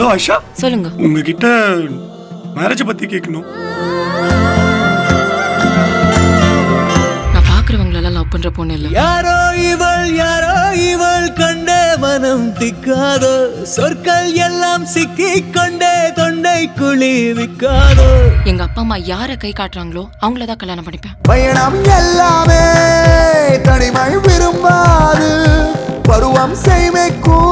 Hello Asha. சொல்லுங்க. உங்ககிட்ட மேரேஜை பத்தி கேட்கணும். நான் பாக்குறவங்களெல்லாம் லவ் பண்ற பொண்ணு இல்ல. யாரோ இவள் யாரோ இவள் கண்டே மனம் திக்காதோ? சொற்கள் எல்லாம் சிக்கிக் கொண்டே தொண்டை குழி விக்காதோ எங்க அப்பா அம்மா யார கை காட்டுறாங்களோ அவங்கள தான் கல்யாணம் பண்ணிப்பேன். பயணம் எல்லாமே தனிமை விரும்பாது. பருவம் செய்மைக்கும்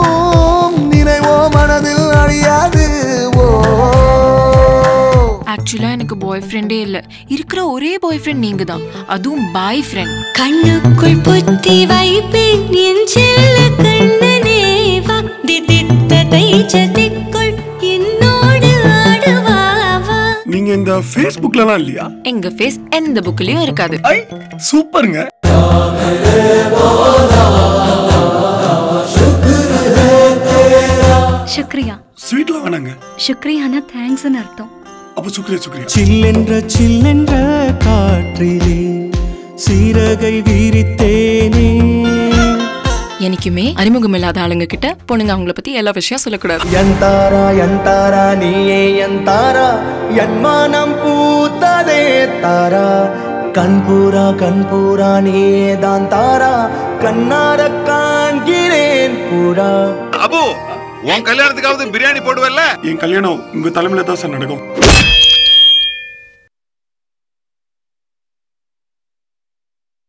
ஆக்சுவலா எனக்கு பாய் ஃப்ரெண்டே இல்ல. இருக்கிற ஒரே பாய் ஃப்ரெண்ட் நீங்க தான் அதுவும் பாய் ஃப்ரெண்ட் கண்ணுக்குள் புத்தி வைப்பேன் என் செல்ல கண்ணனே வா. தித்தித்த தைச்சதிக்குள் என்னோடு ஆடுவாவா நீங்க இந்த ஃபேஸ்புக்லலாம் இல்லையா? எங்க ஃபேஸ் எந்த புக்லயும் இருக்காது. ஐ சூப்பருங்க. சுக்ரியா. ஸ்வீட்லாம் வேணாங்க. சுக்ரியானா தேங்க்ஸ்னு அர்த்தம். அப்போ சுக்ரியா சுக்ரியா சில்லென்ற சில்லென்ற காற்றிலே சீரகை விரித்தேனே. என்னைக்குமே அறிமுகம் இல்லாத ஆளுங்க கிட்ட பொண்ணுங்க அவங்கள பத்தி எல்லா விஷயம் சொல்லக்கூடாது. எந்தாரா எந்தாரா நீயே எந்தாரா என் மனம் பூத்ததே தாரா. கண்பூரா கண்பூரா நீயே தான் தாரா. கண்ணார காண்கிறேன் பூரா. அபு உன் கல்யாணத்துக்காவது பிரியாணி போடுவல்ல? என் கல்யாணம் உங்க தலைமையில தான் சார் நடக்கும்.